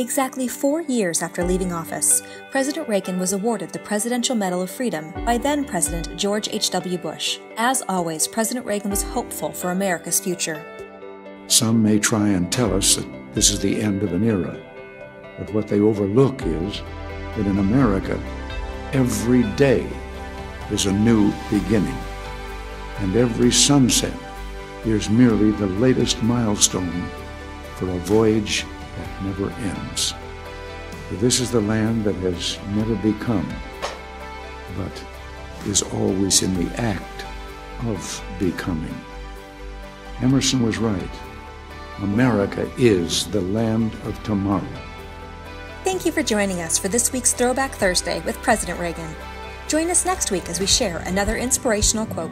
Exactly four years after leaving office, President Reagan was awarded the Presidential Medal of Freedom by then President George H.W. Bush. As always, President Reagan was hopeful for America's future. Some may try and tell us that this is the end of an era, but what they overlook is that in America, every day is a new beginning, and every sunset is merely the latest milestone for a voyage that never ends. For this is the land that has never become, but is always in the act of becoming. Emerson was right. America is the land of tomorrow. Thank you for joining us for this week's Throwback Thursday with President Reagan. Join us next week as we share another inspirational quote.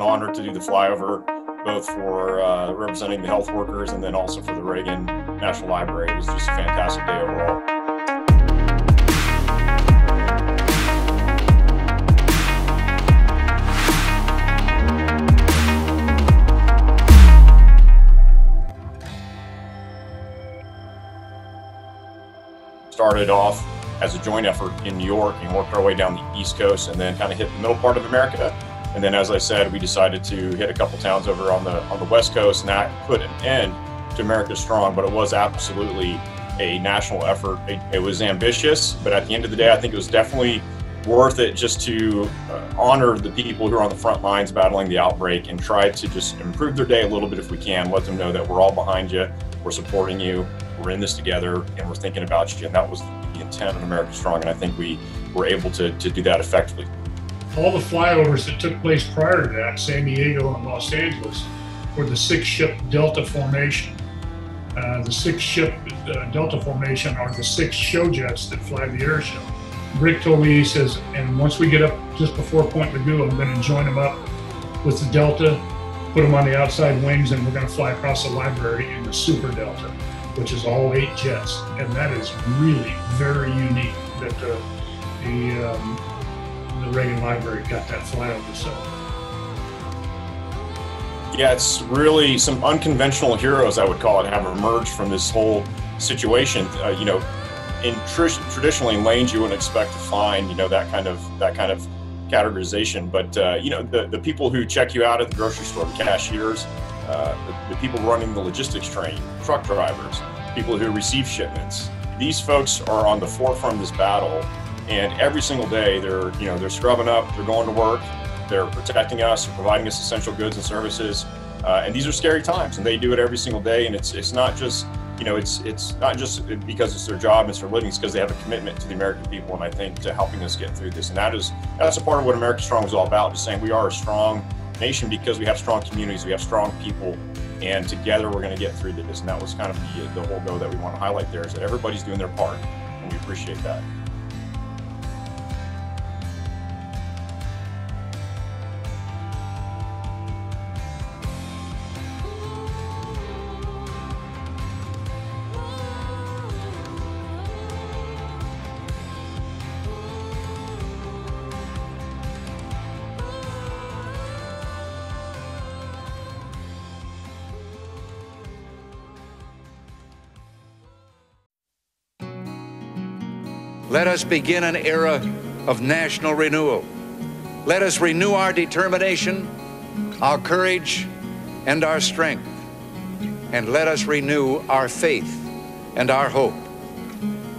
An honor to do the flyover, both for uh, representing the health workers and then also for the Reagan National Library. It was just a fantastic day overall. Started off as a joint effort in New York and worked our way down the East Coast and then kind of hit the middle part of America and then, as I said, we decided to hit a couple towns over on the on the West Coast, and that put an end to America Strong. But it was absolutely a national effort. It, it was ambitious, but at the end of the day, I think it was definitely worth it just to uh, honor the people who are on the front lines battling the outbreak and try to just improve their day a little bit if we can. Let them know that we're all behind you, we're supporting you, we're in this together, and we're thinking about you. And that was the intent of America Strong, and I think we were able to, to do that effectively all the flyovers that took place prior to that, San Diego and Los Angeles, were the six ship Delta Formation. Uh, the six ship uh, Delta Formation are the six show jets that fly the air show. Rick told me, he says, and once we get up just before Point Mugu, I'm going to join them up with the Delta, put them on the outside wings, and we're going to fly across the library in the Super Delta, which is all eight jets. And that is really very unique that uh, the um, the Reagan Library got that flyover. So. Yeah, it's really some unconventional heroes, I would call it, have emerged from this whole situation. Uh, you know, in tr- traditionally in lanes, you wouldn't expect to find, you know, that kind of that kind of categorization. But uh, you know, the the people who check you out at the grocery store, the cashiers, uh, the, the people running the logistics train, truck drivers, people who receive shipments. These folks are on the forefront of this battle and every single day they're you know they're scrubbing up they're going to work they're protecting us providing us essential goods and services uh, and these are scary times and they do it every single day and it's it's not just you know it's it's not just because it's their job it's their living it's because they have a commitment to the american people and i think to helping us get through this and that is that's a part of what america strong is all about just saying we are a strong nation because we have strong communities we have strong people and together we're going to get through this and that was kind of the, the whole goal that we want to highlight there is that everybody's doing their part and we appreciate that Let us begin an era of national renewal. Let us renew our determination, our courage, and our strength. And let us renew our faith and our hope.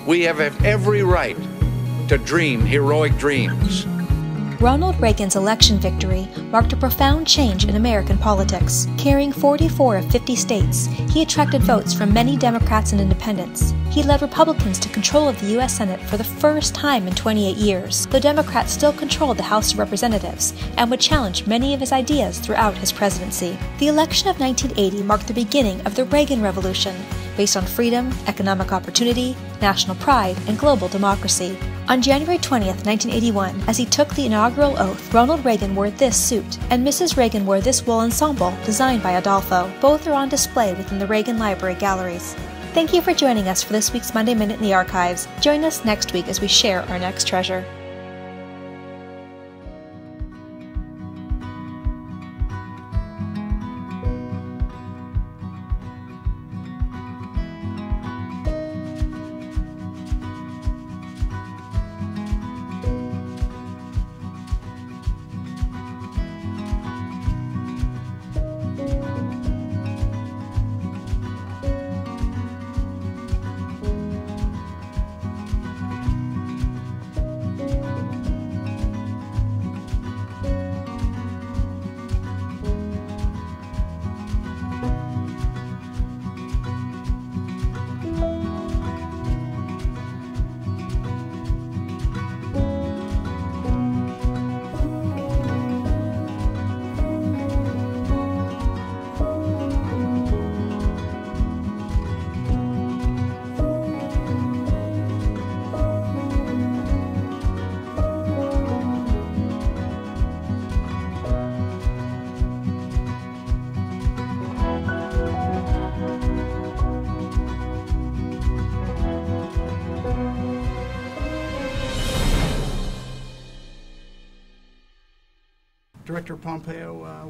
We have every right to dream heroic dreams. Ronald Reagan's election victory marked a profound change in American politics. Carrying 44 of 50 states, he attracted votes from many Democrats and independents. He led Republicans to control of the U.S. Senate for the first time in 28 years, though Democrats still controlled the House of Representatives and would challenge many of his ideas throughout his presidency. The election of 1980 marked the beginning of the Reagan Revolution, based on freedom, economic opportunity, national pride, and global democracy. On January 20, 1981, as he took the inaugural oath, Ronald Reagan wore this suit, and Mrs. Reagan wore this wool ensemble designed by Adolfo. Both are on display within the Reagan Library galleries. Thank you for joining us for this week's Monday Minute in the Archives. Join us next week as we share our next treasure.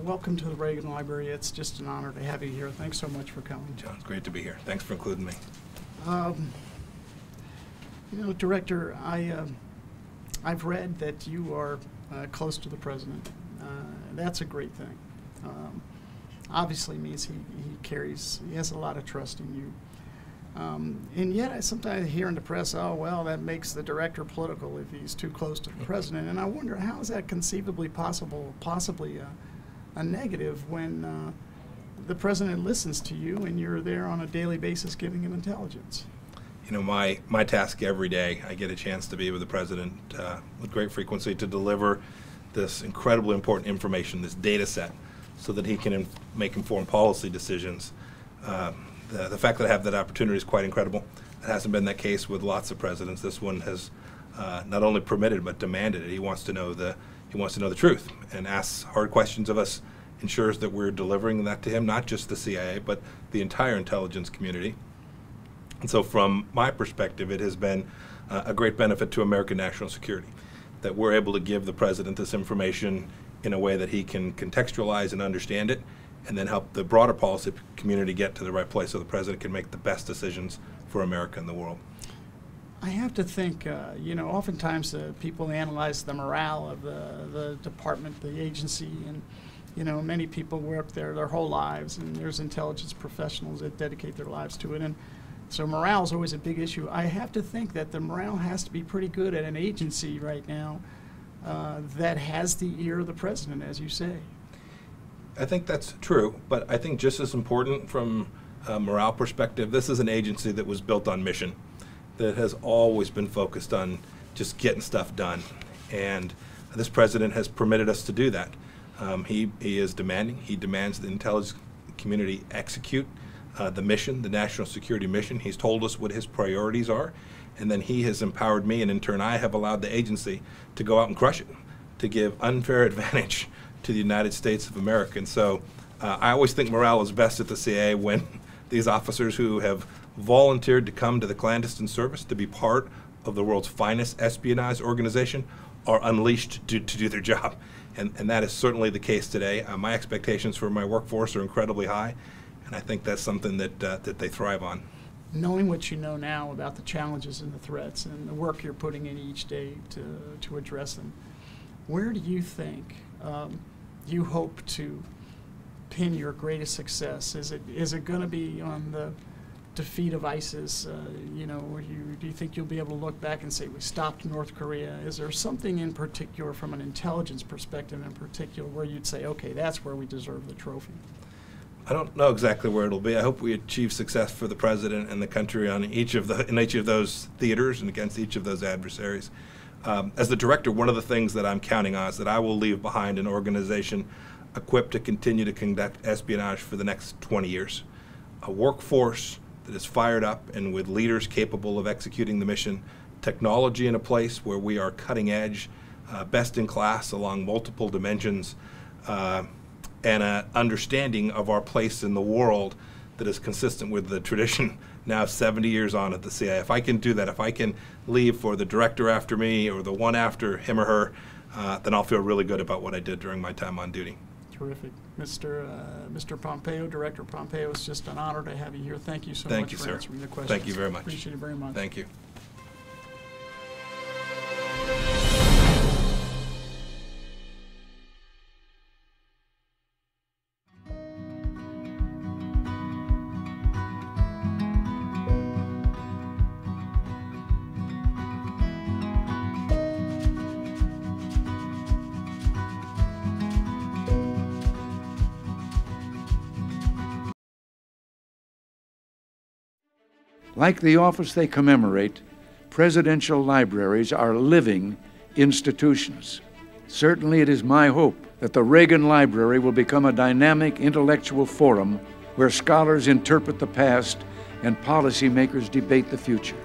Welcome to the Reagan Library. It's just an honor to have you here. Thanks so much for coming. John, it's great to be here. Thanks for including me. Um, you know, Director, I, uh, I've read that you are uh, close to the President. Uh, that's a great thing. Um, obviously means he, he carries, he has a lot of trust in you. Um, and yet, I sometimes hear in the press, oh, well, that makes the director political if he's too close to the president. And I wonder, how is that conceivably possible, possibly a, a negative when uh, the president listens to you and you're there on a daily basis giving him intelligence? You know, my, my task every day, I get a chance to be with the president uh, with great frequency to deliver this incredibly important information, this data set, so that he can make informed policy decisions. Um, the, the fact that I have that opportunity is quite incredible. It hasn't been that case with lots of presidents. This one has uh, not only permitted but demanded it. He wants to know the he wants to know the truth and asks hard questions of us. Ensures that we're delivering that to him, not just the CIA, but the entire intelligence community. And so, from my perspective, it has been uh, a great benefit to American national security that we're able to give the president this information in a way that he can contextualize and understand it and then help the broader policy community get to the right place so the president can make the best decisions for America and the world. I have to think, uh, you know, oftentimes uh, people analyze the morale of the, the department, the agency, and, you know, many people work there their whole lives, and there's intelligence professionals that dedicate their lives to it. And so morale is always a big issue. I have to think that the morale has to be pretty good at an agency right now uh, that has the ear of the president, as you say. I think that's true, but I think just as important from a morale perspective, this is an agency that was built on mission, that has always been focused on just getting stuff done. And this president has permitted us to do that. Um, he, he is demanding, he demands the intelligence community execute uh, the mission, the national security mission. He's told us what his priorities are, and then he has empowered me, and in turn, I have allowed the agency to go out and crush it, to give unfair advantage to the United States of America. And so uh, I always think morale is best at the CIA when these officers who have volunteered to come to the clandestine service to be part of the world's finest espionage organization are unleashed to, to do their job. And, and that is certainly the case today. Uh, my expectations for my workforce are incredibly high, and I think that's something that, uh, that they thrive on. knowing what you know now about the challenges and the threats and the work you're putting in each day to, to address them, where do you think um, you hope to pin your greatest success? Is it is it going to be on the defeat of ISIS? Uh, you know, you, do you think you'll be able to look back and say we stopped North Korea? Is there something in particular, from an intelligence perspective, in particular, where you'd say, okay, that's where we deserve the trophy? I don't know exactly where it'll be. I hope we achieve success for the president and the country on each of the in each of those theaters and against each of those adversaries. Um, as the director, one of the things that I'm counting on is that I will leave behind an organization equipped to continue to conduct espionage for the next 20 years, a workforce that is fired up and with leaders capable of executing the mission, technology in a place where we are cutting edge, uh, best in class along multiple dimensions. Uh, and an understanding of our place in the world that is consistent with the tradition now 70 years on at the CIA. If I can do that, if I can leave for the director after me or the one after him or her, uh, then I'll feel really good about what I did during my time on duty. Terrific. Mr. Uh, Mr. Pompeo, Director Pompeo, it's just an honor to have you here. Thank you so Thank much you, for sir. answering the questions. Thank you very much. Appreciate it very much. Thank you. Like the office they commemorate, presidential libraries are living institutions. Certainly, it is my hope that the Reagan Library will become a dynamic intellectual forum where scholars interpret the past and policymakers debate the future.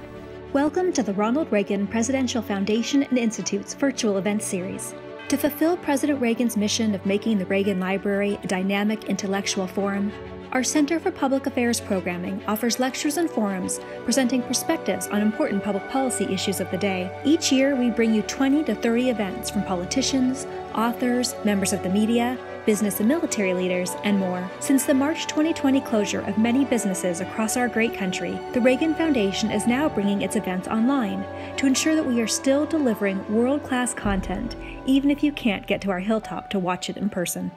Welcome to the Ronald Reagan Presidential Foundation and Institute's virtual event series. To fulfill President Reagan's mission of making the Reagan Library a dynamic intellectual forum, our Center for Public Affairs programming offers lectures and forums presenting perspectives on important public policy issues of the day. Each year, we bring you 20 to 30 events from politicians, authors, members of the media, business and military leaders, and more. Since the March 2020 closure of many businesses across our great country, the Reagan Foundation is now bringing its events online to ensure that we are still delivering world class content, even if you can't get to our hilltop to watch it in person.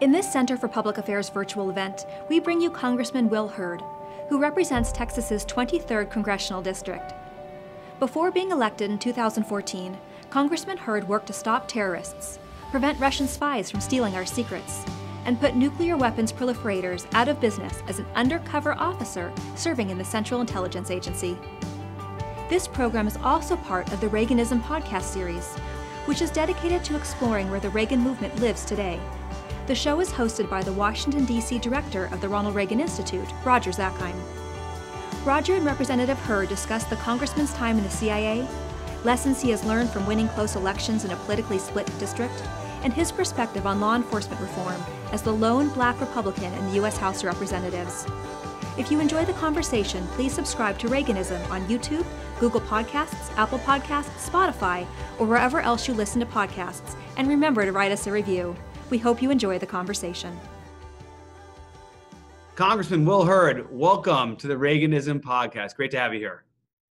In this Center for Public Affairs virtual event, we bring you Congressman Will Hurd, who represents Texas's 23rd congressional district. Before being elected in 2014, Congressman Hurd worked to stop terrorists, prevent Russian spies from stealing our secrets, and put nuclear weapons proliferators out of business as an undercover officer serving in the Central Intelligence Agency. This program is also part of the Reaganism podcast series, which is dedicated to exploring where the Reagan movement lives today. The show is hosted by the Washington, D.C. director of the Ronald Reagan Institute, Roger Zakheim. Roger and Representative Hurd discuss the congressman's time in the CIA, lessons he has learned from winning close elections in a politically split district, and his perspective on law enforcement reform as the lone black Republican in the U.S. House of Representatives. If you enjoy the conversation, please subscribe to Reaganism on YouTube, Google Podcasts, Apple Podcasts, Spotify, or wherever else you listen to podcasts, and remember to write us a review. We hope you enjoy the conversation. Congressman Will Hurd, welcome to the Reaganism podcast. Great to have you here.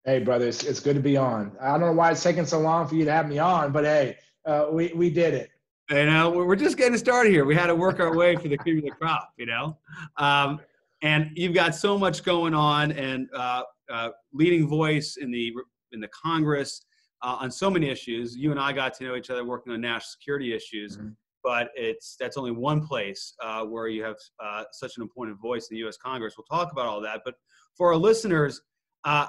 Hey, brothers, it's good to be on. I don't know why it's taking so long for you to have me on, but hey, uh, we we did it. You know, we're just getting started here. We had to work our way for the cream of the crop. You know, um, and you've got so much going on, and uh, uh, leading voice in the in the Congress uh, on so many issues. You and I got to know each other working on national security issues. Mm-hmm but it's that's only one place uh, where you have uh, such an important voice in the U.S. Congress. We'll talk about all that, but for our listeners, uh,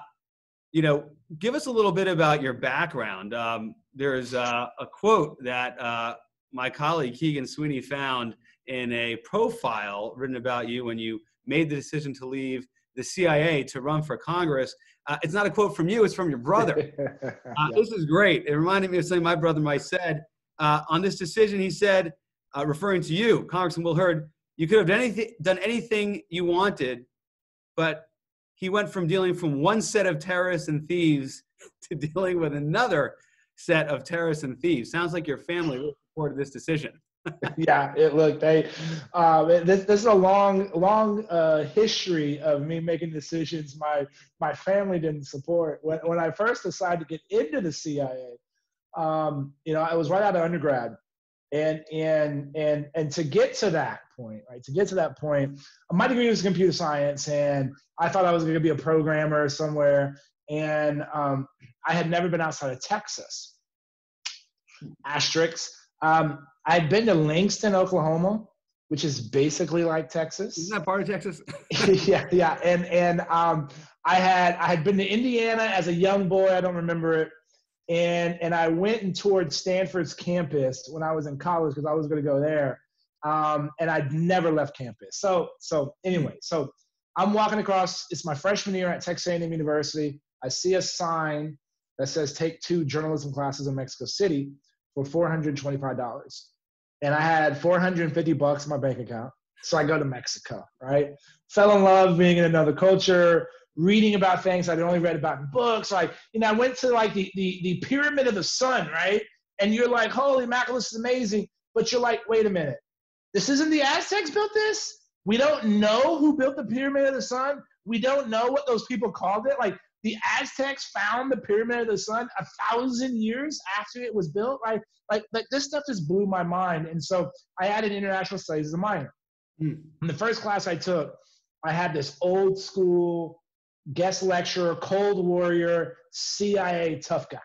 you know, give us a little bit about your background. Um, there's a quote that uh, my colleague Keegan Sweeney found in a profile written about you when you made the decision to leave the CIA to run for Congress. Uh, it's not a quote from you; it's from your brother. Uh, yeah. This is great. It reminded me of something my brother might said uh, on this decision, he said, uh, referring to you, Congressman Will Hurd, you could have done anything, done anything you wanted, but he went from dealing from one set of terrorists and thieves to dealing with another set of terrorists and thieves. Sounds like your family supported this decision. yeah, it looked. They, uh, this this is a long long uh, history of me making decisions my my family didn't support. When when I first decided to get into the CIA, um, you know, I was right out of undergrad, and and and and to get to that point, right? To get to that point, my degree was computer science, and I thought I was going to be a programmer somewhere, and um, I had never been outside of Texas. Asterisks. Um, I'd been to Langston, Oklahoma, which is basically like Texas. Isn't that part of Texas? yeah, yeah. And and um, I had I had been to Indiana as a young boy. I don't remember it. And and I went and toured Stanford's campus when I was in college because I was going to go there. Um, and I'd never left campus. So so anyway, so I'm walking across. It's my freshman year at Texas A&M University. I see a sign that says take two journalism classes in Mexico City for $425. And I had 450 bucks in my bank account. So I go to Mexico, right? Fell in love being in another culture, reading about things I'd only read about in books. Like, you know, I went to like the, the, the pyramid of the sun, right? And you're like, holy mackerel, this is amazing. But you're like, wait a minute. This isn't the Aztecs built this? We don't know who built the pyramid of the sun. We don't know what those people called it. Like the Aztecs found the pyramid of the sun a thousand years after it was built. Like, like, like this stuff just blew my mind. And so I added international studies as a minor. Mm. In the first class I took, I had this old school guest lecturer, Cold Warrior, CIA tough guy.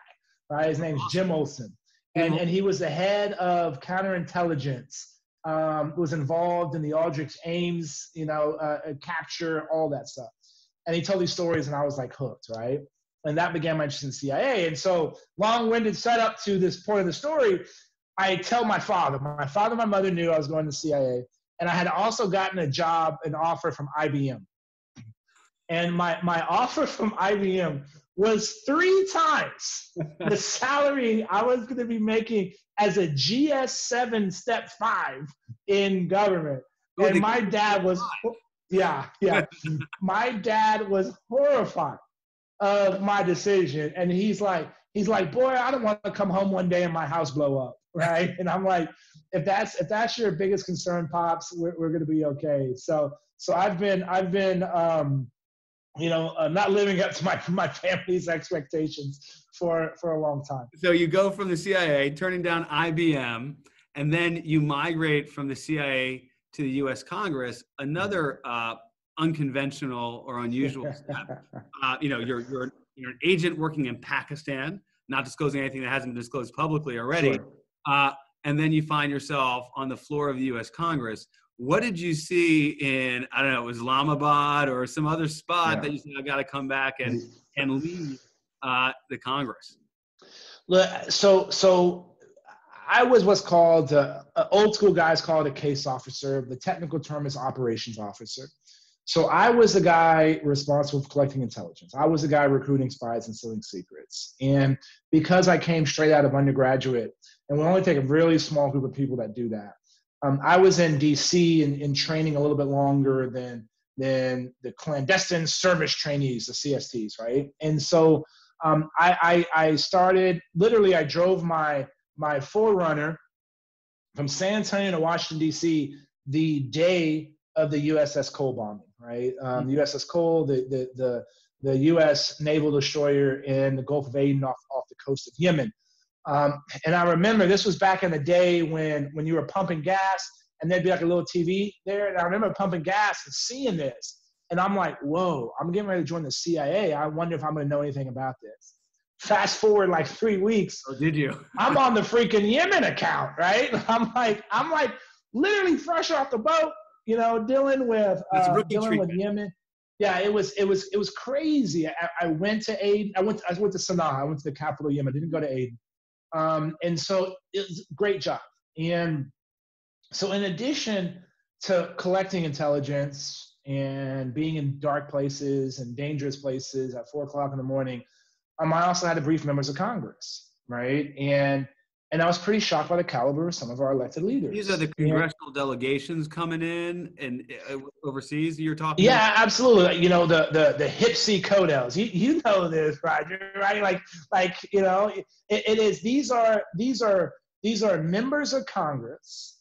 Right, his name's Jim Olson, and and he was the head of counterintelligence. Um, was involved in the Aldrich Ames, you know, uh, uh capture, all that stuff. And he told these stories and i was like hooked right? And that began my interest in cia and so long-winded setup to this point of the story i tell my father. My father and my mother knew i was going to cia and i had also gotten a job an offer from ibm and my my offer from ibm was three times the salary i was going to be making as a gs7 step 5 in government and my dad was yeah, yeah. my dad was horrified of my decision, and he's like, he's like, boy, I don't want to come home one day and my house blow up, right? And I'm like, if that's if that's your biggest concern, pops, we're, we're gonna be okay. So so I've been I've been um, you know uh, not living up to my my family's expectations for for a long time. So you go from the CIA, turning down IBM, and then you migrate from the CIA to the U.S. Congress, another uh, unconventional or unusual step. Uh, you know, you're you're you're an agent working in Pakistan, not disclosing anything that hasn't been disclosed publicly already, sure. uh, and then you find yourself on the floor of the U.S. Congress. What did you see in I don't know Islamabad or some other spot yeah. that you said I got to come back and and lead uh, the Congress? Look, so so I was what's called uh, old school guys call it a case officer. The technical term is operations officer. So I was the guy responsible for collecting intelligence. I was the guy recruiting spies and selling secrets. And because I came straight out of undergraduate, and we only take a really small group of people that do that, um, I was in DC in, in training a little bit longer than than the clandestine service trainees, the CSTs, right? And so um, I, I, I started literally. I drove my my 4Runner from San Antonio to Washington D.C. the day of the USS Cole bombing. Right, um, the USS Cole, the the the the U.S. naval destroyer in the Gulf of Aden off, off the coast of Yemen. Um, and I remember this was back in the day when when you were pumping gas and there'd be like a little TV there. And I remember pumping gas and seeing this. And I'm like, whoa, I'm getting ready to join the CIA. I wonder if I'm going to know anything about this. Fast forward like three weeks. Oh, did you? I'm on the freaking Yemen account, right? I'm like, I'm like literally fresh off the boat, you know, dealing with uh, dealing treatment. with Yemen. Yeah, it was it was it was crazy. I, I went to Aden. I went to, I went to Sana'a. I went to the capital of Yemen. I didn't go to Aden. Um, and so it was a great job. And so in addition to collecting intelligence and being in dark places and dangerous places at four o'clock in the morning, um, I also had to brief members of Congress, right? And and I was pretty shocked by the caliber of some of our elected leaders. These are the congressional and, delegations coming in and uh, overseas. You're talking. Yeah, about? absolutely. You know the the the HPSCI Codels. You you know this, Roger, right? Like like you know it, it is. These are these are these are members of Congress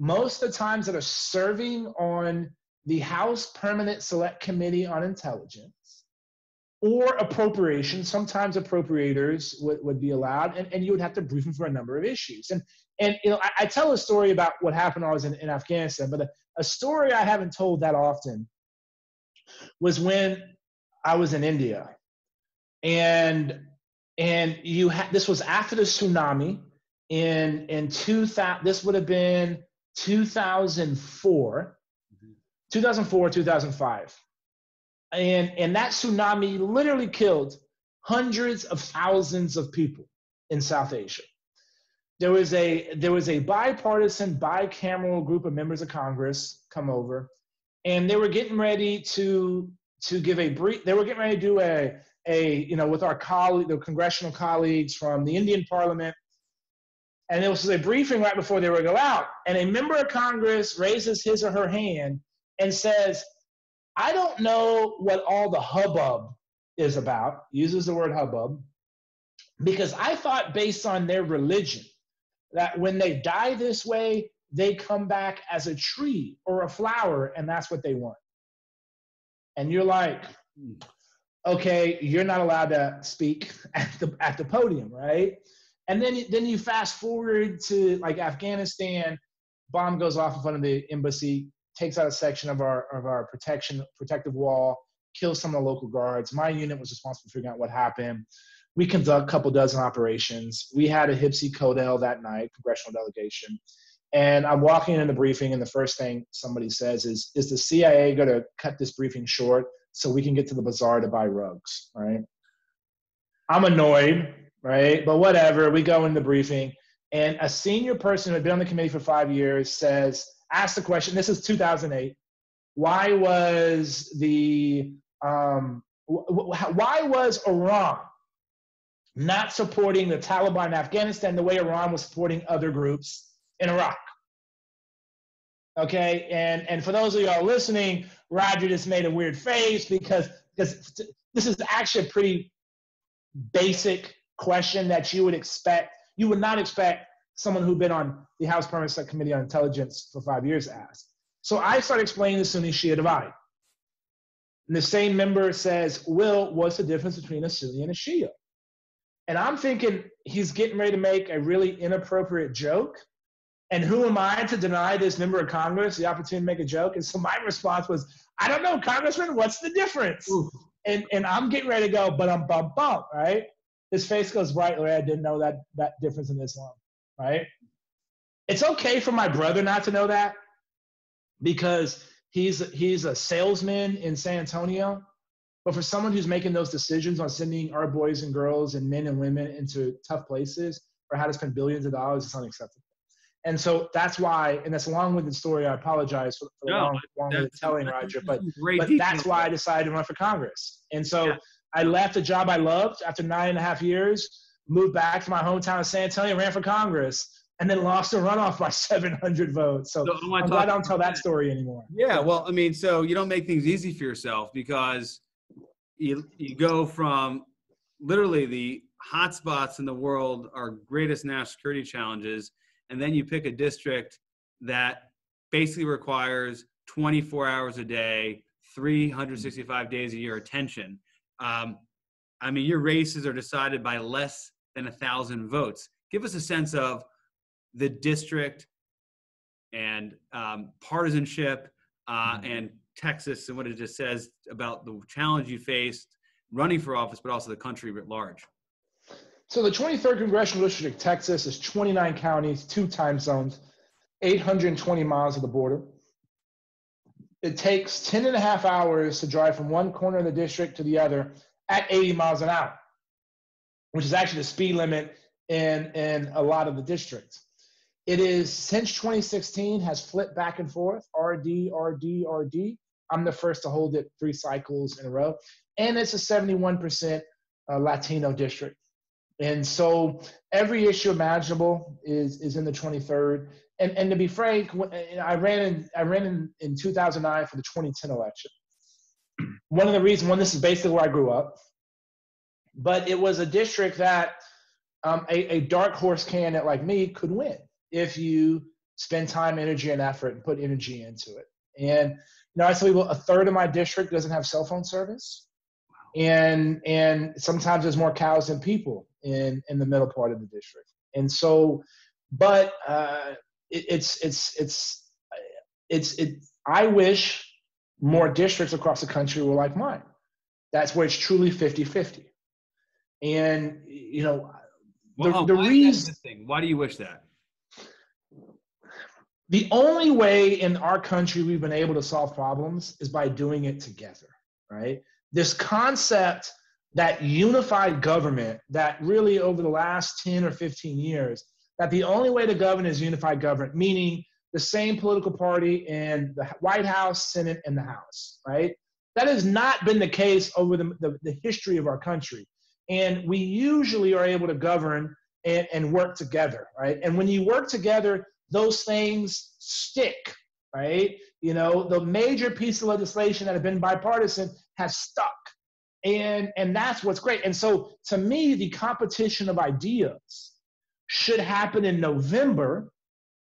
most of the times that are serving on the House Permanent Select Committee on Intelligence or appropriation. Sometimes appropriators would, would be allowed, and, and you would have to brief them for a number of issues. And and you know, I, I tell a story about what happened when I was in, in Afghanistan, but a, a story I haven't told that often was when I was in India, and and you had this was after the tsunami in in 2000 this would have been 2004 mm-hmm. 2004 2005 and and that tsunami literally killed hundreds of thousands of people in south asia. There was a there was a bipartisan bicameral group of members of congress come over and they were getting ready to to give a brief they were getting ready to do a a you know with our colleague the congressional colleagues from the indian parliament. And it was a briefing right before they were to go out. And a member of congress raises his or her hand and says i don't know what all the hubbub is about uses the word hubbub because i thought based on their religion that when they die this way they come back as a tree or a flower and that's what they want. And you're like okay you're not allowed to speak at the at the podium right? And then then you fast forward to like afghanistan bomb goes off in front of the embassy takes out a section of our of our protection protective wall kills some of the local guards my unit was responsible for figuring out what happened we conduct a couple dozen operations we had a HPSCI codel that night congressional delegation and I'm walking in the briefing, and the first thing somebody says is, "Is the CIA going to cut this briefing short so we can get to the bazaar to buy rugs?" Right? I'm annoyed, right? But whatever. We go in the briefing, and a senior person who had been on the committee for five years says, "Ask the question." This is 2008. Why was the um, why was Iran not supporting the Taliban in Afghanistan the way Iran was supporting other groups in Iraq. Okay, and and for those of y'all listening, Roger just made a weird face because because this is actually a pretty basic question that you would expect. You would not expect someone who'd been on the House Permanent Committee on Intelligence for five years asked. So I start explaining the Sunni Shia divide. And the same member says, Will, what's the difference between a Sunni and a Shia? And I'm thinking he's getting ready to make a really inappropriate joke. And who am I to deny this member of Congress the opportunity to make a joke? And so my response was, I don't know, Congressman, what's the difference? And and I'm getting ready to go, but I'm bump bump, right? His face goes bright red. I didn't know that that difference in Islam, right? It's okay for my brother not to know that because he's he's a salesman in San Antonio. But for someone who's making those decisions on sending our boys and girls and men and women into tough places or how to spend billions of dollars, it's unacceptable. And so that's why, and that's a long-winded story. I apologize for, for no, long, long telling Roger, but, but that's why I decided to run for Congress. And so yeah. I left a job I loved after nine and a half years, moved back to my hometown of San Antonio, ran for Congress, and then lost a runoff by 700 votes. So, so I'm glad I don't tell that story anymore. Yeah, well, I mean, so you don't make things easy for yourself because you you go from literally the hotspots in the world, our greatest national security challenges – and then you pick a district that basically requires 24 hours a day, 365 days a year attention. Um, I mean, your races are decided by less than a thousand votes. Give us a sense of the district and um, partisanship uh, mm-hmm. and Texas and what it just says about the challenge you faced running for office, but also the country at large. So the 23rd Congressional District of Texas is 29 counties, two time zones, 820 miles of the border. It takes 10 and a half hours to drive from one corner of the district to the other at 80 miles an hour, which is actually the speed limit in, in a lot of the districts. It is since 2016 has flipped back and forth, RD, RD, RD. I'm the first to hold it three cycles in a row. And it's a 71% uh, Latino district. And so every issue imaginable is is in the 23rd. And and to be frank, I ran in I ran in, in 2009 for the 2010 election. One of the reasons, one, this is basically where I grew up, but it was a district that um, a, a dark horse candidate like me could win if you spend time, energy, and effort and put energy into it. And you know, I tell people a third of my district doesn't have cell phone service. And and sometimes there's more cows than people in in the middle part of the district. And so, but uh, it, it's it's it's it's it. I wish more districts across the country were like mine. That's where it's truly 50-50. And you know, the, Well, oh, the why is that reason? Why do you wish that? the only way in our country we've been able to solve problems is by doing it together, right? This concept that unified government, that really over the last 10 or 15 years, that the only way to govern is unified government, meaning the same political party in the White House, Senate, and the House, right? That has not been the case over the, the, the history of our country. And we usually are able to govern and, and work together, right? And when you work together, those things stick, right? You know, the major piece of legislation that have been bipartisan has stuck. And and that's what's great. And so to me, the competition of ideas should happen in November,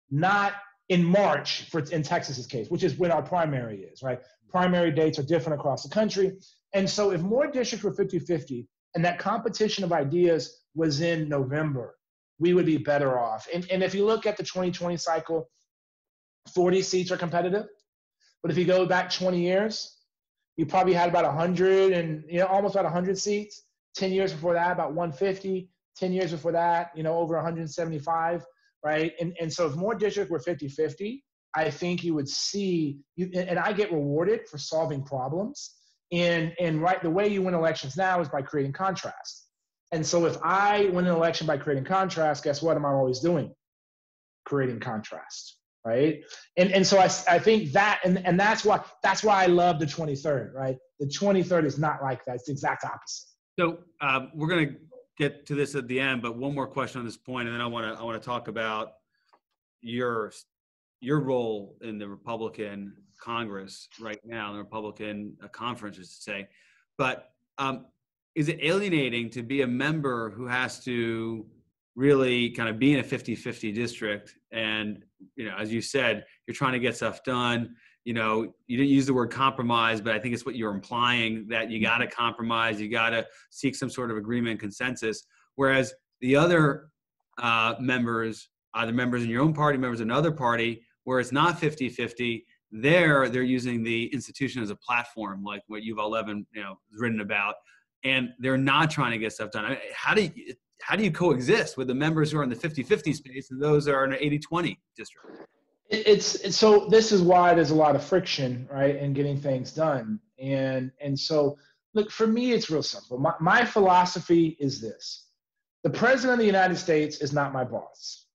not in March for in Texas's case, which is when our primary is, right? Primary dates are different across the country. And so if more districts were 50-50 and that competition of ideas was in November, we would be better off. And, and if you look at the 2020 cycle, 40 seats are competitive. But if you go back 20 years, you probably had about 100 and you know almost about 100 seats. 10 years before that, about 150. 10 years before that, you know, over 175, right? And, and so if more districts were 50-50, I think you would see you and I get rewarded for solving problems. And and right the way you win elections now is by creating contrast. And so if I win an election by creating contrast, guess what am I always doing? Creating contrast, right? And and so I, I think that and, and that's why that's why I love the 23rd, right? The 23rd is not like that. It's the exact opposite. So uh, we're to get to this at the end, but one more question on this point, and then I want to I want to talk about your your role in the Republican Congress right now, the Republican uh, conference, is to say. But um, is it alienating to be a member who has to really kind of be in a 50-50 district? And you know as you said you're trying to get stuff done. You know you didn't use the word compromise but i think it's what you're implying that you got to compromise you got to seek some sort of agreement consensus. Whereas the other uh, members either members in your own party members in another party where it's not 50-50 there they're using the institution as a platform like what you've 11 you know written about and they're not trying to get stuff done I mean, how do you how do you coexist with the members who are in the 50-50 space and those are in an 80-20 district It's, it's so this is why there's a lot of friction, right, in getting things done. And and so look, for me, it's real simple. My my philosophy is this: the president of the United States is not my boss.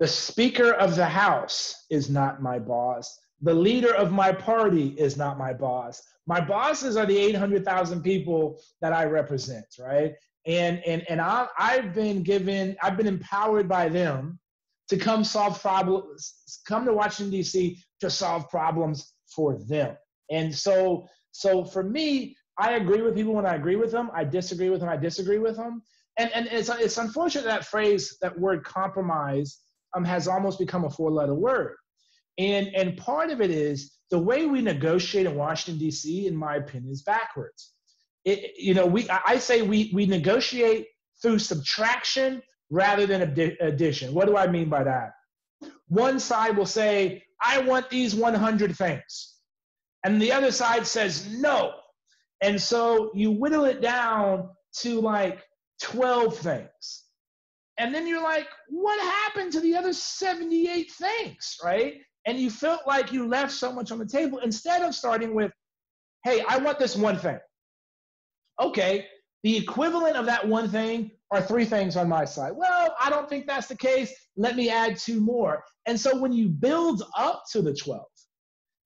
The Speaker of the House is not my boss. The leader of my party is not my boss. My bosses are the 800,000 people that I represent, right? And and and I, I've been given, I've been empowered by them to come solve problems, come to Washington D.C. to solve problems for them. And so, so for me, I agree with people when I agree with them. I disagree with them. I disagree with them. And and it's it's unfortunate that phrase, that word compromise, um, has almost become a four-letter word. And and part of it is the way we negotiate in Washington D.C. In my opinion, is backwards. It, you know, we I say we we negotiate through subtraction rather than addition. What do I mean by that? One side will say, I want these 100 things. And the other side says, no. And so you whittle it down to like 12 things. And then you're like, what happened to the other 78 things, right? And you felt like you left so much on the table instead of starting with, hey, I want this one thing. Okay, the equivalent of that one thing are three things on my side. Well, I don't think that's the case. Let me add two more. And so when you build up to the 12,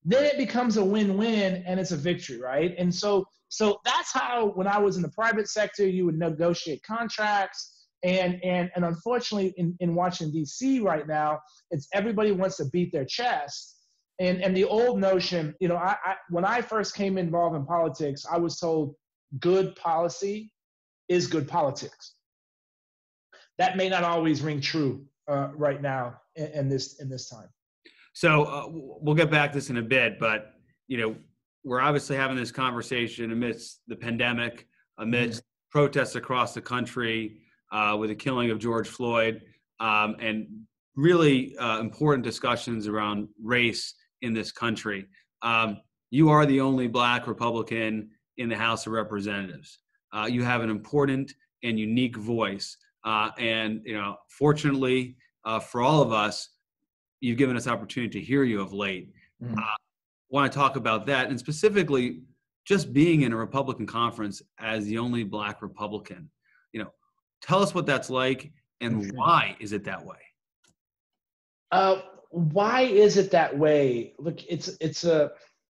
then it becomes a win-win and it's a victory, right? And so so that's how when I was in the private sector, you would negotiate contracts. And and and unfortunately in, in Washington DC right now, it's everybody wants to beat their chest. And and the old notion, you know, I, I when I first came involved in politics, I was told good policy is good politics. That may not always ring true uh, right now in, in this in this time. So uh, we'll get back to this in a bit, but you know, we're obviously having this conversation amidst the pandemic, amidst mm-hmm. protests across the country, uh, with the killing of George Floyd, um, and really uh, important discussions around race in this country. Um, you are the only Black Republican in the House of Representatives. Uh, you have an important and unique voice, uh, and you know, fortunately uh, for all of us, you've given us opportunity to hear you of late. Mm. want to talk about that, and specifically, just being in a Republican conference as the only Black Republican. You know, tell us what that's like, and why is it that way? Uh, why is it that way? Look, it's it's a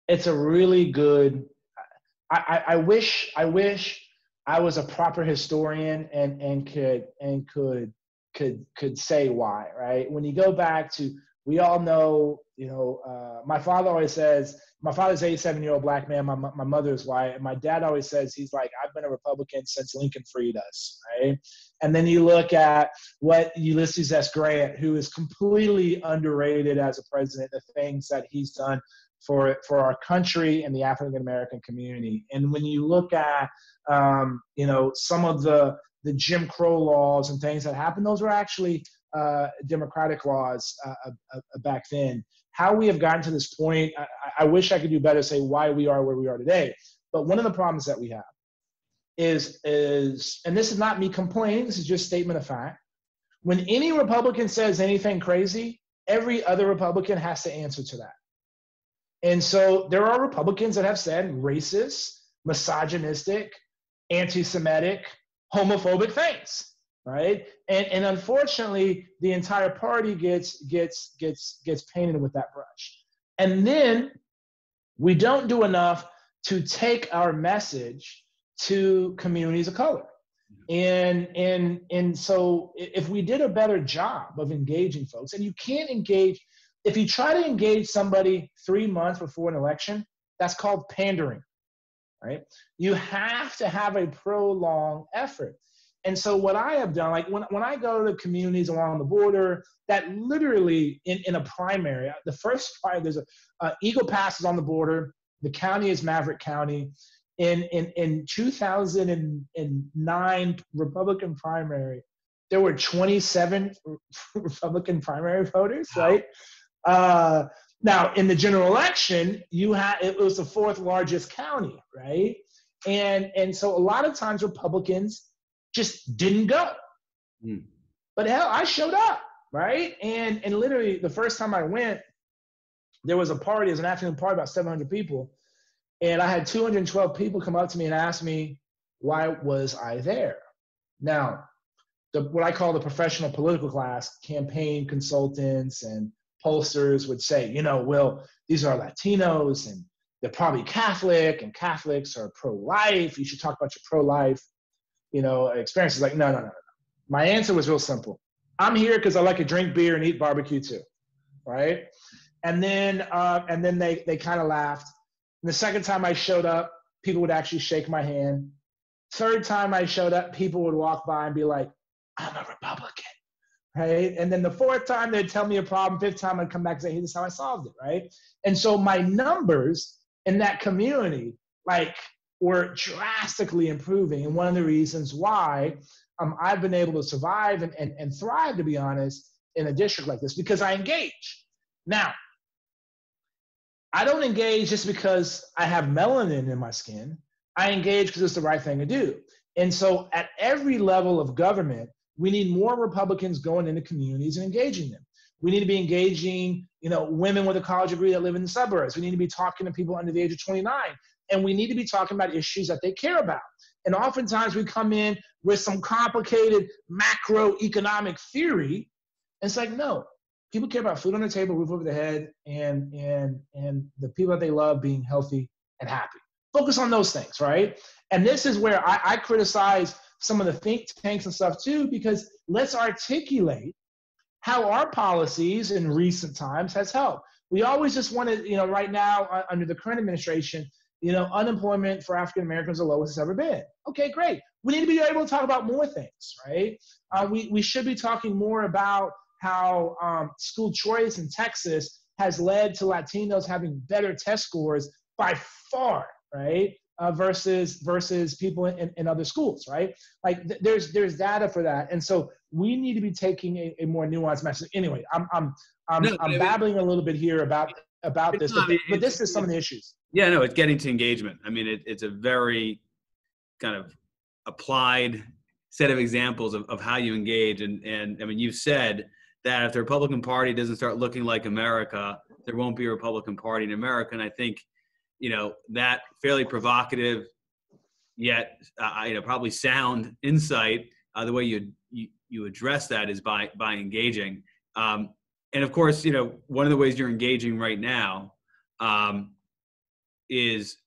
it's a really good. I, I, I wish I wish I was a proper historian and and could and could could could say why. Right when you go back to we all know, you know, uh, my father always says, my father's 87 year old black man. My, my mother is white. And my dad always says, he's like, I've been a Republican since Lincoln freed us. Right. And then you look at what Ulysses S. Grant, who is completely underrated as a president, the things that he's done for, for our country and the African American community. And when you look at, um, you know, some of the, the Jim Crow laws and things that happened, those were actually uh, democratic laws uh, uh, uh, back then. How we have gotten to this point, I, I wish I could do better say why we are where we are today. But one of the problems that we have is is and this is not me complaining this is just statement of fact when any republican says anything crazy every other republican has to answer to that and so there are republicans that have said racist misogynistic anti-semitic homophobic things right? And and unfortunately, the entire party gets gets gets gets painted with that brush. And then we don't do enough to take our message to communities of color. And and and so if we did a better job of engaging folks, and you can't engage if you try to engage somebody three months before an election, that's called pandering, right? You have to have a prolonged effort. And so what I have done, like when, when I go to communities along the border, that literally in, in a primary, the first primary, there's a uh, Eagle Pass is on the border. The county is Maverick County. In in in 2009 Republican primary, there were 27 Republican primary voters, right? Uh, now in the general election, you had it was the fourth largest county, right? And and so a lot of times Republicans just didn't go. Mm. But hell, I showed up, right? And and literally the first time I went, there was a party, it was an afternoon party, about 700 people. And I had 212 people come up to me and ask me, why was I there? Now, the, what I call the professional political class, campaign consultants and pollsters would say, you know, well, these are Latinos and they're probably Catholic and Catholics are pro-life. You should talk about your pro-life you know, experiences. Like, no, no, no, no. My answer was real simple. I'm here because I like to drink beer and eat barbecue too, right? And then, uh, and then they they kind of laughed. And the second time I showed up, people would actually shake my hand. Third time I showed up, people would walk by and be like, "I'm a Republican," right? And then the fourth time they'd tell me a problem. Fifth time I'd come back and say, "Hey, this is how I solved it," right? And so my numbers in that community, like were drastically improving. And one of the reasons why um, I've been able to survive and, and, and thrive, to be honest, in a district like this, because I engage. Now, I don't engage just because I have melanin in my skin. I engage because it's the right thing to do. And so at every level of government, we need more Republicans going into communities and engaging them. We need to be engaging, you know, women with a college degree that live in the suburbs. We need to be talking to people under the age of 29 and we need to be talking about issues that they care about. And oftentimes we come in with some complicated macroeconomic theory. And it's like, no, people care about food on the table, roof over the head, and and and the people that they love being healthy and happy. Focus on those things, right? And this is where I, I criticize some of the think tanks and stuff too, because let's articulate how our policies in recent times has helped. We always just want to, you know, right now uh, under the current administration, you know, unemployment for African Americans the lowest it's ever been. Okay, great. We need to be able to talk about more things, right? Uh, we, we should be talking more about how um, school choice in Texas has led to Latinos having better test scores by far, right? Uh, versus versus people in, in other schools, right? Like th- there's there's data for that, and so we need to be taking a, a more nuanced message. Anyway, I'm I'm I'm, no, I'm babbling a little bit here about about this, not, but, but this is some of the issues. Yeah, no, it's getting to engagement. I mean, it, it's a very kind of applied set of examples of, of how you engage, and and I mean, you've said that if the Republican Party doesn't start looking like America, there won't be a Republican Party in America, and I think you know that fairly provocative yet uh, you know probably sound insight uh, the way you, you, you address that is by by engaging um, and of course you know one of the ways you're engaging right now um, is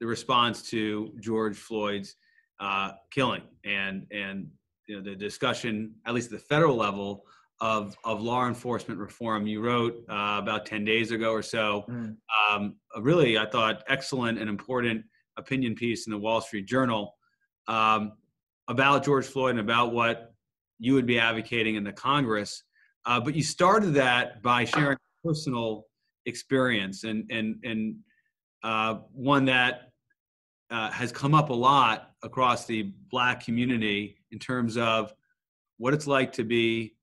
the response to george floyd's uh, killing and and you know the discussion at least at the federal level of, of law enforcement reform. You wrote uh, about 10 days ago or so, mm. um, a really, I thought, excellent and important opinion piece in the Wall Street Journal um, about George Floyd and about what you would be advocating in the Congress. Uh, but you started that by sharing personal experience and, and, and uh, one that uh, has come up a lot across the black community in terms of what it's like to be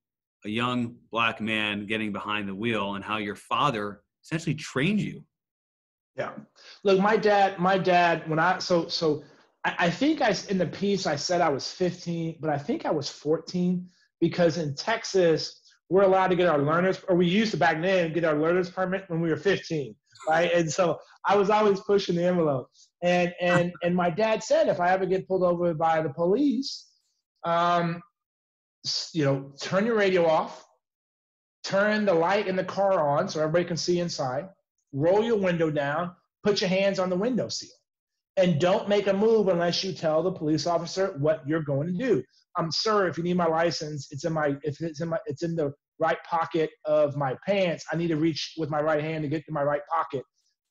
a young black man getting behind the wheel and how your father essentially trained you. Yeah. Look, my dad, my dad, when I, so, so I, I think I, in the piece, I said I was 15, but I think I was 14 because in Texas, we're allowed to get our learners, or we used to back then get our learner's permit when we were 15, right? And so I was always pushing the envelope. And and and my dad said if I ever get pulled over by the police, um, you know, turn your radio off, turn the light in the car on so everybody can see inside, roll your window down, put your hands on the window seal. And don't make a move unless you tell the police officer what you're going to do. Um, sir, if you need my license, it's in my if it's in my it's in the right pocket of my pants. I need to reach with my right hand to get to my right pocket.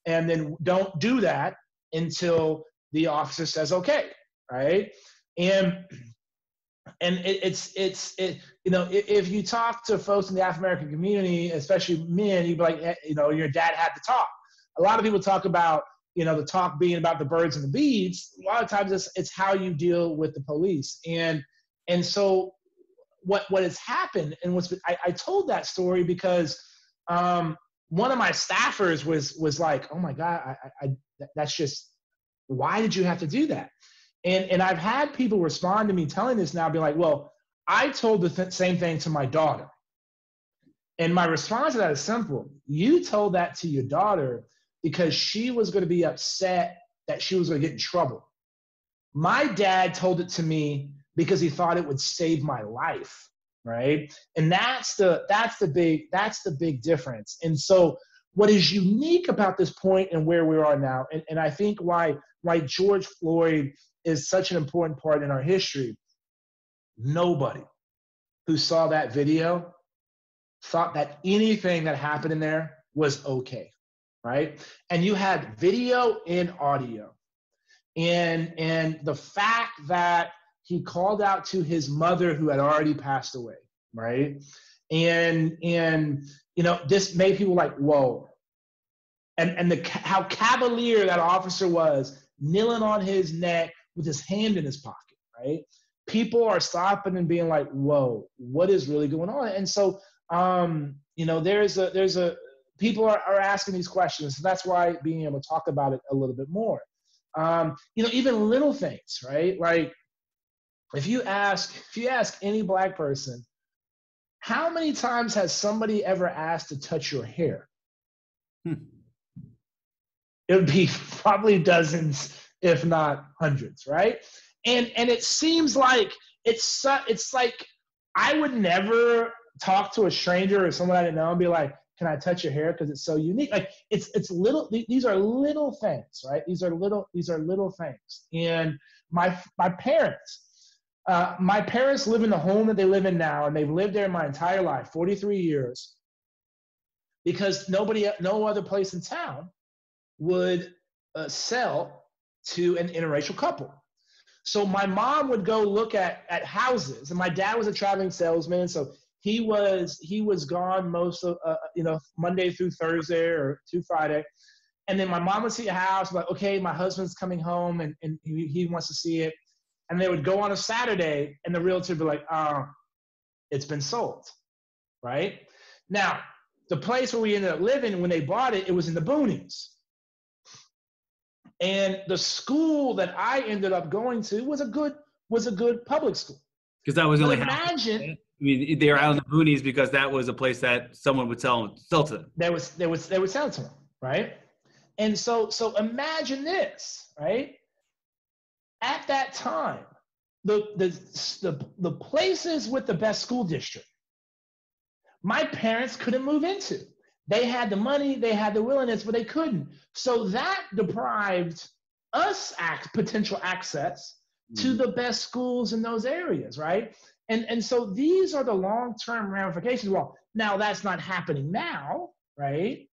And then don't do that until the officer says okay, right? And and it, it's it's it you know if, if, you talk to folks in the African American community, especially men, you'd be like, eh, you know, your dad had to talk. A lot of people talk about you know the talk being about the birds and the bees. A lot of times it's it's how you deal with the police, and and so what what has happened and what's been, I, I told that story because um, one of my staffers was was like, oh my god, I, I, that's just why did you have to do that? And, and I've had people respond to me telling this now, be like, well, I told the th- same thing to my daughter. And my response to that is simple. You told that to your daughter because she was going to be upset that she was going to get in trouble. My dad told it to me because he thought it would save my life, right? And that's the that's the big that's the big difference. And so what is unique about this point and where we are now, and, and I think why why George Floyd is such an important part in our history. Nobody who saw that video thought that anything that happened in there was okay, right? And you had video and audio. And and the fact that he called out to his mother who had already passed away, right? And and you know, this made people like, whoa. And and the how cavalier that officer was, kneeling on his neck, with his hand in his pocket, right? People are stopping and being like, "Whoa, what is really going on?" And so, um, you know, there's a there's a people are, are asking these questions. So that's why being able to talk about it a little bit more. Um, you know, even little things, right? Like if you ask if you ask any black person, how many times has somebody ever asked to touch your hair? Hmm. It would be probably dozens if not hundreds, right? And and it seems like it's it's like I would never talk to a stranger or someone I didn't know and be like, "Can I touch your hair?" Because it's so unique. Like it's it's little. These are little things, right? These are little. These are little things. And my my parents. Uh, my parents live in the home that they live in now, and they've lived there my entire life, 43 years, because nobody, no other place in town would uh, sell to an interracial couple. So my mom would go look at, at houses, and my dad was a traveling salesman, so he was he was gone most of uh, you know Monday through Thursday or to Friday, and then my mom would see the house like okay my husband's coming home and, and he, he wants to see it, and they would go on a Saturday and the realtor would be like oh it's been sold, right? Now the place where we ended up living when they bought it it was in the boonies. And the school that I ended up going to was a good was a good public school. Because that was only imagine I mean, they're out in the boonies because that was a place that someone would sell, sell to them. There was, there was, they would sell to them, right? And so, so imagine this, right? At that time, the, the, the, the places with the best school district, my parents couldn't move into. They had the money, they had the willingness, but they couldn't. So that deprived us act, potential access to mm-hmm. the best schools in those areas, right? And, and so these are the long-term ramifications. Well, now that's not happening now, right?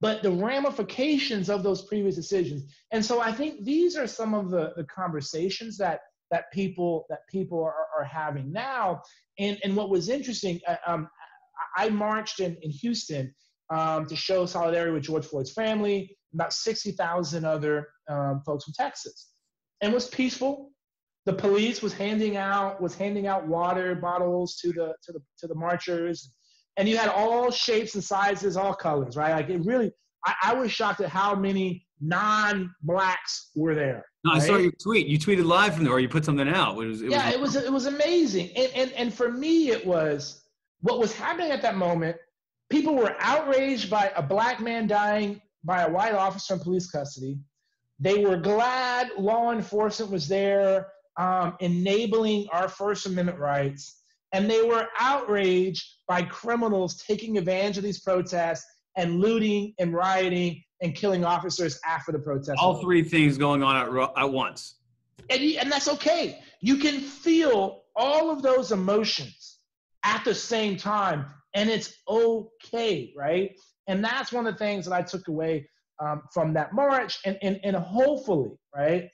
But the ramifications of those previous decisions. And so I think these are some of the, the conversations that that people that people are, are having now. And, and what was interesting, uh, um, I marched in, in Houston um, to show solidarity with George Floyd's family, about 60,000 other um, folks from Texas. And was peaceful, the police was handing out was handing out water bottles to the to the to the marchers. And you had all shapes and sizes all colors right? Like it really i, I was shocked at how many non-blacks were there no, right? i saw your tweet. You tweeted live from there or you put something out. It was, it yeah was, it was it was amazing. And, and and for me it was what was happening at that moment people were outraged by a black man dying by a white officer in police custody. They were glad law enforcement was there um, enabling our First Amendment rights, and they were outraged by criminals taking advantage of these protests and looting and rioting and killing officers after the protest. All three things going on at, at once. And, and that's okay. You can feel all of those emotions at the same time, and it's okay, right? And that's one of the things that I took away um, from that march, and, and, and hopefully, right,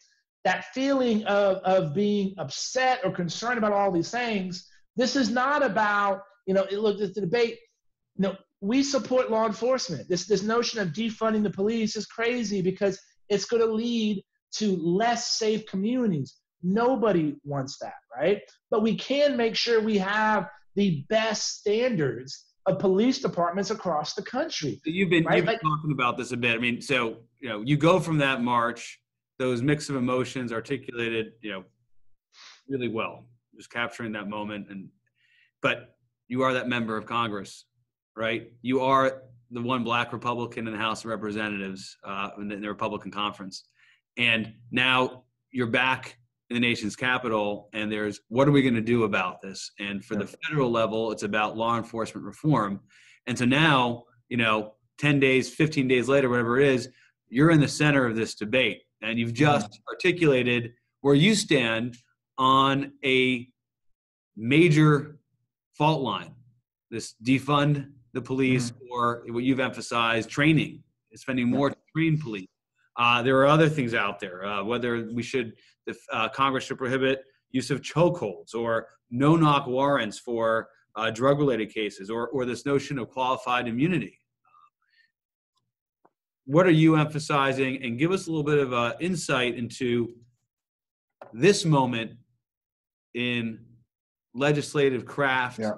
that feeling of, of being upset or concerned about all these things. This is not about, you know, it, look, the debate, you know, we support law enforcement. This, this notion of defunding the police is crazy because it's going to lead to less safe communities. Nobody wants that, right? But we can make sure we have the best standards of police departments across the country. You've been, right? you've been like, talking about this a bit. I mean, so you know, you go from that march those mix of emotions articulated, you know, really well, just capturing that moment. And but you are that member of Congress, right? You are the one black Republican in the House of Representatives uh, in, the, in the Republican conference, and now you're back in the nation's capital and there's what are we going to do about this? And for the federal level it's about law enforcement reform. And so now you know 10 days 15 days later whatever it is you're in the center of this debate and you've just articulated where you stand on a major fault line this defund the police mm-hmm. or what you've emphasized training spending more to train police. Uh, there are other things out there uh, whether we should the uh, congress should prohibit use of chokeholds or no knock warrants for uh, drug related cases or, or this notion of qualified immunity what are you emphasizing? And give us a little bit of uh, insight into this moment in legislative craft yeah.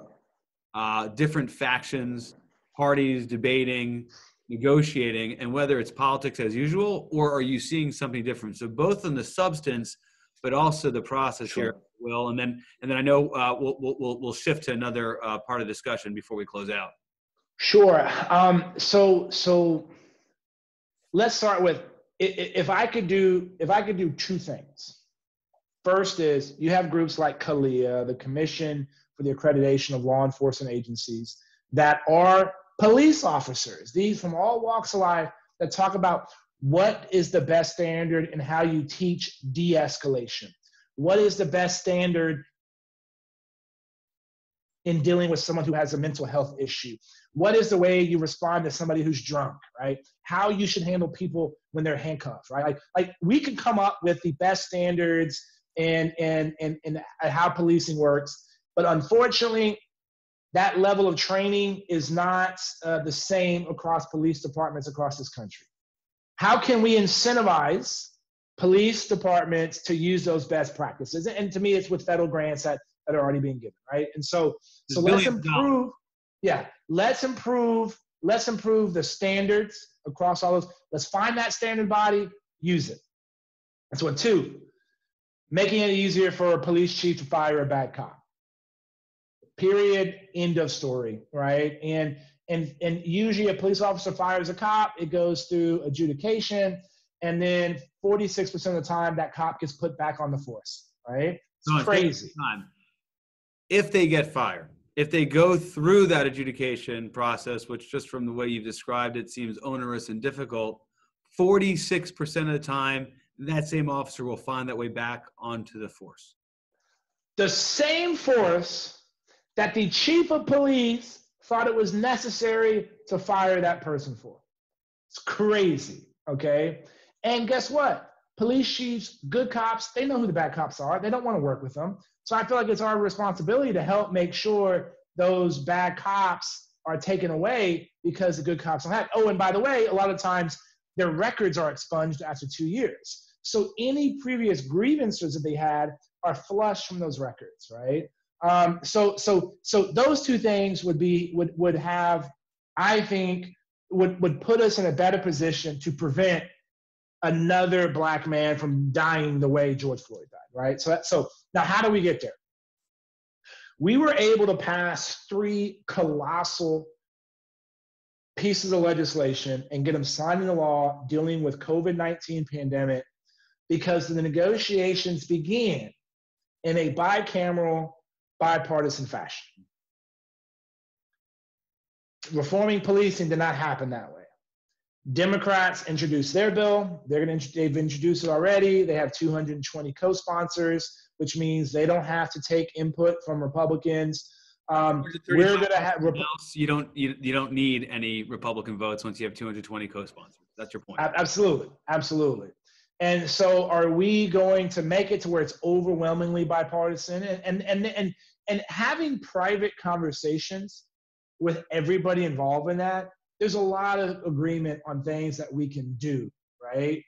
uh, different factions parties debating negotiating and whether it's politics as usual or are you seeing something different? So both in the substance but also the process sure. here will and then and then i know uh, we'll, we'll we'll shift to another uh, part of discussion before we close out. Sure. Um, so so let's start with if I could do if I could do two things. First is you have groups like CALEA, the Commission for the Accreditation of Law Enforcement Agencies, that are police officers. These from all walks of life that talk about what is the best standard and how you teach de-escalation. What is the best standard in dealing with someone who has a mental health issue? What is the way you respond to somebody who's drunk, right? How you should handle people when they're handcuffed, right? Like, like we can come up with the best standards and, and, and, and how policing works. But unfortunately, that level of training is not uh, the same across police departments across this country. How can we incentivize police departments to use those best practices? And to me, it's with federal grants that, that are already being given, right? And so, so let's improve. Yeah, let's improve. Let's improve the standards across all those. Let's find that standard body, use it. That's what two. Making it easier for a police chief to fire a bad cop period end of story right and and and usually a police officer fires a cop it goes through adjudication and then 46% of the time that cop gets put back on the force right it's no, crazy if they get fired if they go through that adjudication process which just from the way you've described it seems onerous and difficult 46% of the time that same officer will find that way back onto the force the same force that the chief of police thought it was necessary to fire that person for. It's crazy, okay? And guess what? Police chiefs, good cops, they know who the bad cops are. They don't want to work with them. So I feel like it's our responsibility to help make sure those bad cops are taken away because the good cops don't have. Oh, and by the way, a lot of times their records are expunged after two years. So any previous grievances that they had are flushed from those records, right? Um, so so so those two things would be would would have I think would would put us in a better position to prevent another black man from dying the way George Floyd died, right? So that, so now how do we get there? We were able to pass three colossal pieces of legislation and get them signed into law dealing with COVID-19 pandemic because the negotiations began in a bicameral bipartisan fashion. Reforming policing did not happen that way. Democrats introduced their bill. They're going to they've introduced it already. They have 220 co-sponsors, which means they don't have to take input from Republicans. Um, we're going to have Rep- you don't you, you don't need any Republican votes once you have 220 co-sponsors. That's your point. Absolutely, absolutely. And so, are we going to make it to where it's overwhelmingly bipartisan? And and and and, and having private conversations with everybody involved in that, there's a lot of agreement on things that we can do, right?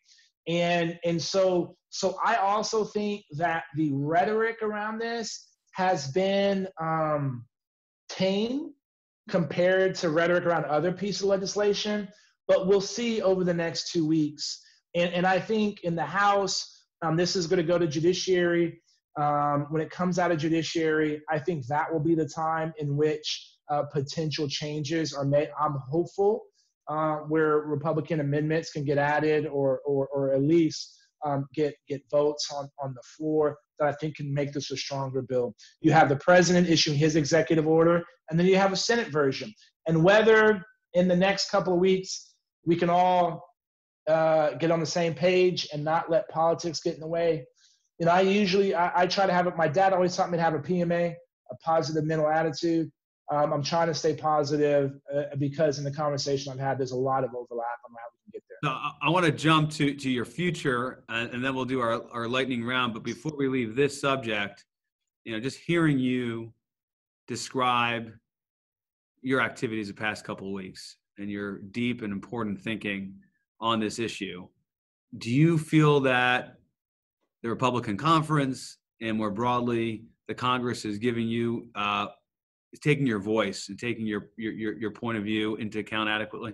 And and so so I also think that the rhetoric around this has been um, tame compared to rhetoric around other pieces of legislation. But we'll see over the next two weeks and, and I think in the House, um, this is going to go to judiciary. Um, when it comes out of judiciary, I think that will be the time in which uh, potential changes are made. I'm hopeful uh, where Republican amendments can get added or, or, or at least um, get, get votes on, on the floor that I think can make this a stronger bill. You have the president issuing his executive order, and then you have a Senate version. And whether in the next couple of weeks we can all uh, get on the same page and not let politics get in the way. You know, I usually I, I, try to have it. My dad always taught me to have a PMA, a positive mental attitude. Um, I'm trying to stay positive uh, because in the conversation I've had, there's a lot of overlap on how we can get there. I, I want to jump to to your future, and, and then we'll do our our lightning round. But before we leave this subject, you know, just hearing you describe your activities the past couple of weeks and your deep and important thinking on this issue. Do you feel that the Republican conference and more broadly the Congress is giving you uh, is taking your voice and taking your, your your point of view into account adequately?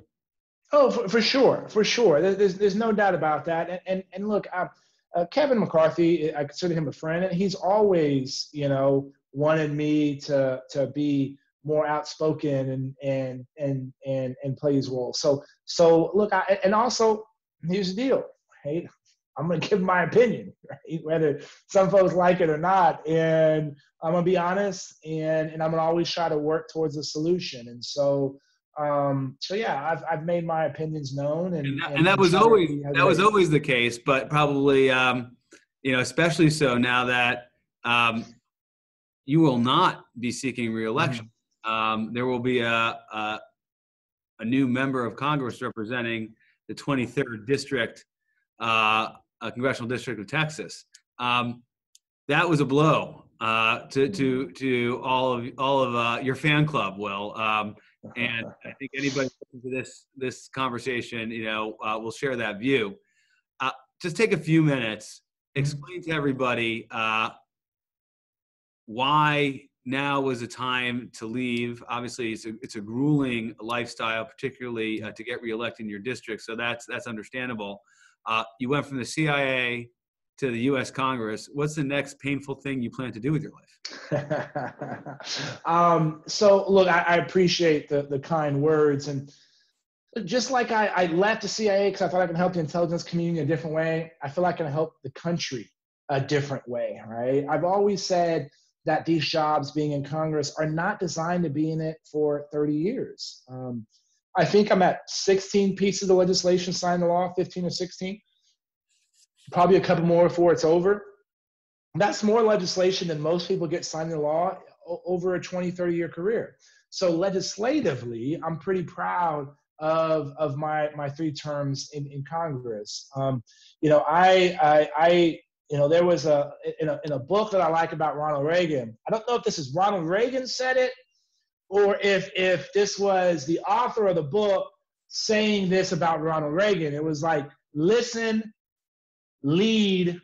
Oh, for, for sure, for sure. There's there's no doubt about that. And and, and look, uh, uh, Kevin McCarthy, I consider him a friend, and he's always you know wanted me to to be more outspoken and and and and and play his role. So so look, I, and also here's the deal, right? I'm gonna give my opinion, right? Whether some folks like it or not, and I'm gonna be honest, and and I'm gonna always try to work towards a solution. And so, um, so yeah, I've I've made my opinions known, and and that, and and that was always that was always the case, but probably um, you know especially so now that um, you will not be seeking reelection. Mm-hmm um, there will be a, a, a, new member of Congress representing the 23rd district, uh, congressional district of Texas. Um, that was a blow uh, to to to all of all of uh, your fan club, Will. Um, and I think anybody listening to this this conversation, you know, uh, will share that view. Uh, just take a few minutes, explain to everybody uh, why now was the time to leave. Obviously, it's a, it's a grueling lifestyle, particularly uh, to get reelected in your district. So that's that's understandable. Uh, you went from the CIA to the U.S. Congress. What's the next painful thing you plan to do with your life? um, so, look, I, I, appreciate the, the kind words. And just like I, I left the CIA because I thought I can help the intelligence community a different way, I feel like I can help the country a different way, right? I've always said that these jobs being in Congress are not designed to be in it for 30 years. Um, I think I'm at 16 pieces of legislation signed the law, 15 or 16 probably a couple more before it's over. That's more legislation than most people get signed into law over a 20, 30 year career. So legislatively, I'm pretty proud of, of my, my three terms in, in Congress. Um, you know, I, I, I, you know, there was a in, a in a book that I like about Ronald Reagan. I don't know if this is Ronald Reagan said it or if if this was the author of the book saying this about Ronald Reagan. It was like, listen lead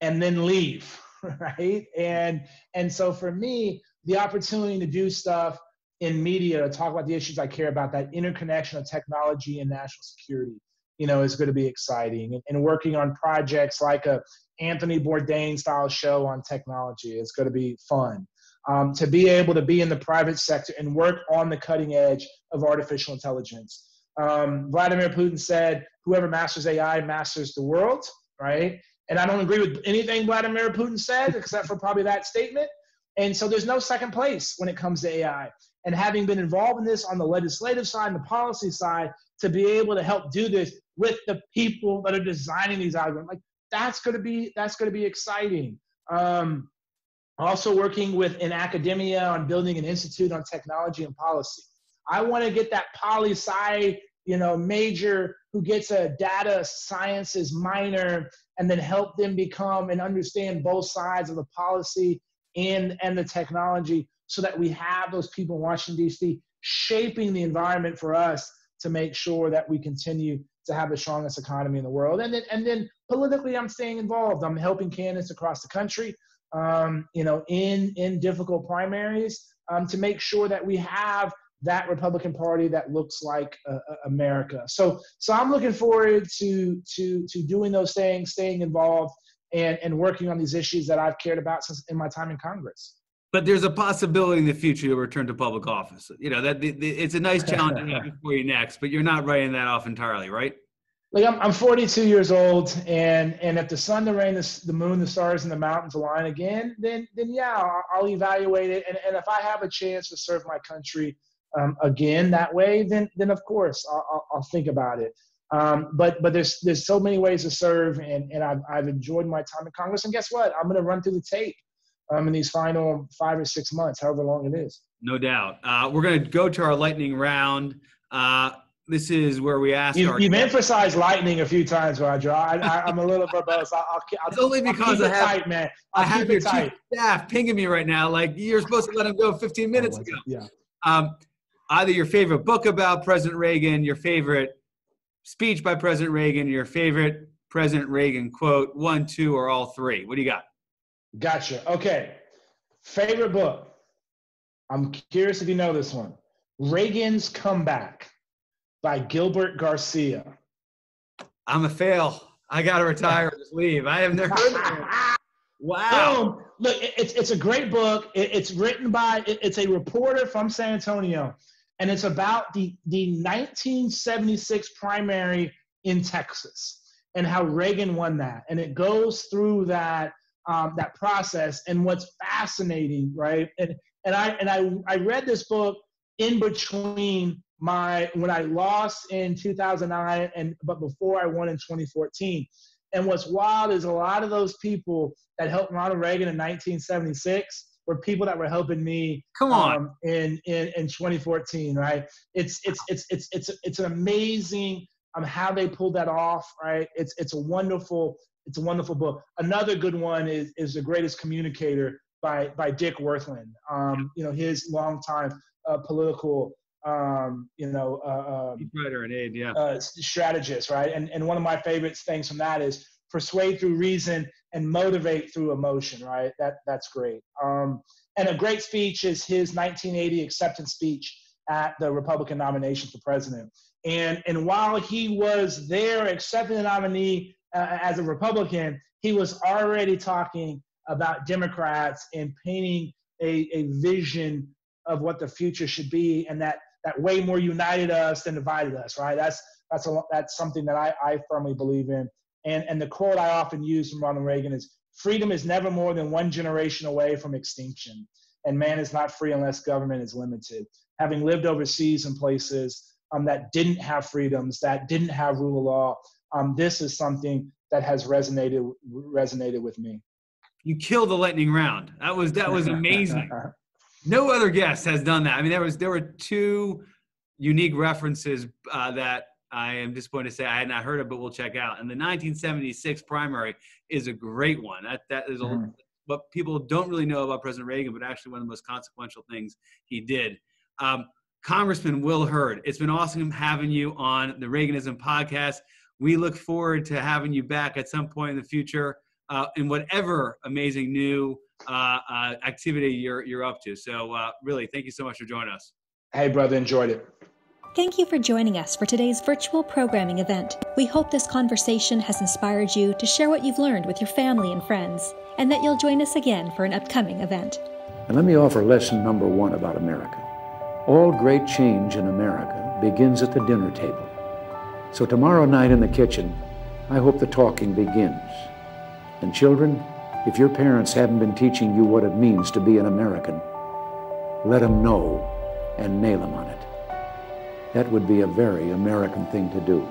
and then leave right and and so for me the opportunity to do stuff in media to talk about the issues i care about that interconnection of technology and national security you know is going to be exciting and, and working on projects like a anthony bourdain style show on technology is going to be fun um, to be able to be in the private sector and work on the cutting edge of artificial intelligence um, vladimir putin said whoever masters ai masters the world right? And I don't agree with anything Vladimir Putin said, except for probably that statement. And so there's no second place when it comes to AI. And having been involved in this on the legislative side and the policy side, to be able to help do this with the people that are designing these algorithms, like that's going to be that's going to be exciting. Um, also working with in academia on building an institute on technology and policy. I want to get that poli sci you know, major who gets a data sciences minor and then help them become and understand both sides of the policy and, and the technology so that we have those people in Washington, D.C. shaping the environment for us to make sure that we continue to have the strongest economy in the world. And then, and then politically, I'm staying involved. I'm helping candidates across the country, um, you know, in, in difficult primaries um, to make sure that we have that Republican Party that looks like uh, uh, America. So, so I'm looking forward to to to doing those things, staying involved, and and working on these issues that I've cared about since in my time in Congress. But there's a possibility in the future you'll return to public office. You know that the, the, it's a nice challenge to have before you next, but you're not writing that off entirely, right? Like I'm, I'm 42 years old, and and if the sun, the rain, the, the moon, the stars, and the mountains align again, then then yeah, I'll, I'll evaluate it. And and if I have a chance to serve my country um, again that way, then then of course I'll, I'll, I'll think about it. Um, but but there's there's so many ways to serve, and and I've I've enjoyed my time in Congress. And guess what? I'm going to run through the tape um, in these final five or six months, however long it is. No doubt. Uh, we're going to go to our lightning round. Uh, this is where we ask. You, have emphasized lightning a few times, Roger. I, am a little verbose. I'll, I'll, I'll, it's only because I have, tight, man. i have your tight. staff pinging me right now. Like you're supposed to let him go 15 minutes ago. Yeah. Um, either your favorite book about President Reagan, your favorite speech by President Reagan, your favorite President Reagan quote, one, two, or all three. What do you got? Gotcha. Okay. Favorite book. I'm curious if you know this one. Reagan's Comeback by Gilbert Garcia. I'm a fail. I got to retire just leave. I have never heard of it. Wow. Boom. Look, it's, it's a great book. it's written by, it's a reporter from San Antonio and it's about the, the 1976 primary in Texas and how Reagan won that. And it goes through that um, that process. And what's fascinating, right? And and I and I I read this book in between my when I lost in 2009 and but before I won in 2014. And what's wild is a lot of those people that helped Ronald Reagan in 1976 were people that were helping me. Come on. Um, in, in in 2014, right? It's it's it's it's it's it's an amazing um how they pulled that off, right? It's it's a wonderful it's a wonderful book. Another good one is is the greatest communicator by by Dick Wirthlin. Um, you know, his longtime uh, political um, you know uh, um, writer and aide, yeah, uh, strategist, right? And and one of my favorite things from that is persuade through reason and motivate through emotion, right? That that's great. Um, and a great speech is his 1980 acceptance speech at the Republican nomination for president. And and while he was there accepting the nominee uh, as a Republican, he was already talking about Democrats and painting a, a vision of what the future should be, and that that way more united us than divided us. Right? That's that's a, that's something that I, I firmly believe in. And and the quote I often use from Ronald Reagan is, "Freedom is never more than one generation away from extinction, and man is not free unless government is limited." Having lived overseas in places um, that didn't have freedoms, that didn't have rule of law, um, this is something that has resonated resonated with me. You killed the lightning round. That was that was amazing. no other guest has done that. I mean, there was there were two unique references uh, that I am disappointed to say I had not heard of, but we'll check out. And the 1976 primary is a great one. That that is a, mm. what people don't really know about President Reagan, but actually one of the most consequential things he did. Um, Congressman Will Hurd, it's been awesome having you on the Reaganism podcast. We look forward to having you back at some point in the future uh, in whatever amazing new uh, uh, activity you're, you're up to. So, uh, really, thank you so much for joining us. Hey, brother, enjoyed it. Thank you for joining us for today's virtual programming event. We hope this conversation has inspired you to share what you've learned with your family and friends, and that you'll join us again for an upcoming event. And let me offer lesson number one about America. All great change in America begins at the dinner table. So tomorrow night in the kitchen, I hope the talking begins. And children, if your parents haven't been teaching you what it means to be an American, let them know and nail them on it. That would be a very American thing to do.